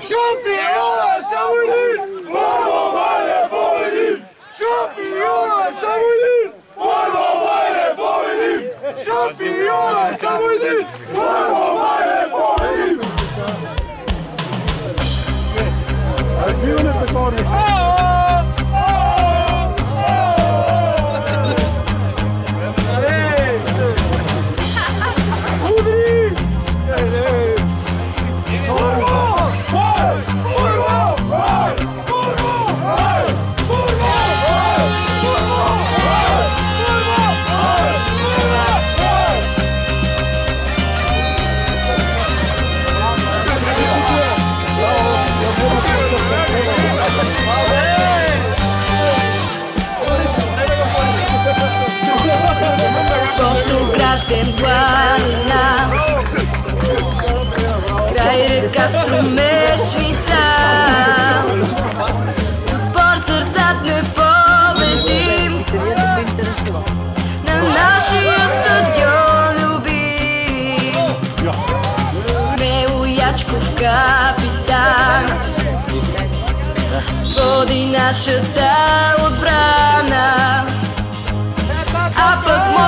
Шампиона само един! Вървование победим! Шампиона само един! Вървование победим! Шампиона само един! Вървование победим! Фотографен Планина Край река Струмешница Отпор сърцат не победим На нашия стадион любим Смело Ячков капитан Води нашата отбрана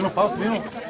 Não falso nenhum.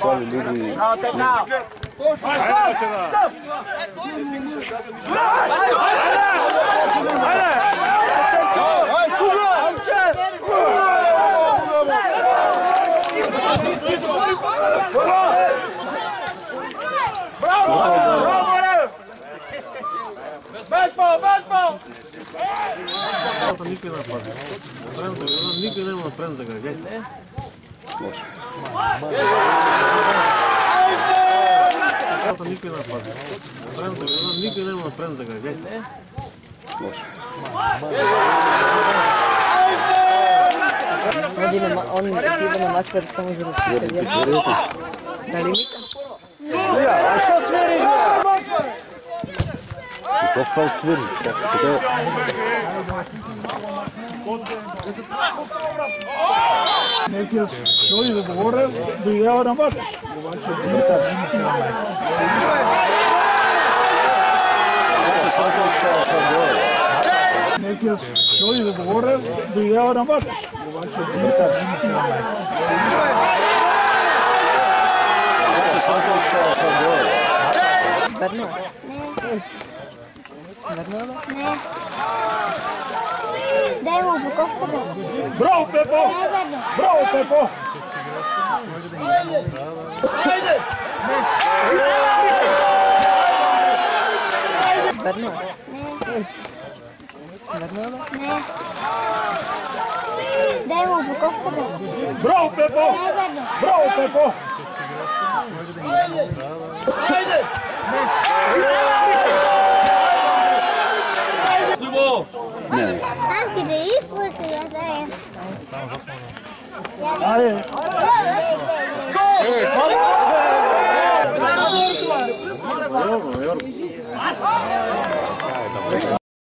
Пак противника разплака Айде, Кика! Никой няма да прем за грагайте. Никой не напада. Прем за грагайте. Никой няма да прем за грагайте. Води на, ма- он отива на макар само за да се сериозно. Нали Мика? А що свириш, бе? Какво фал свириш? Така, така... Şöyle de bu oraya dünya oynamadı. Şöyle de bu oraya dünya oynamadı. But no. Met nullen? Nee. Demo op de kop Bro, Peppo! Bro, Peppo! Met nullen? Nee. Met? Nee. Demo op de Bro, Peppo! Bro, Браво, Пепо! Не, не. Аз ги да изпуша, я знаю. Айде!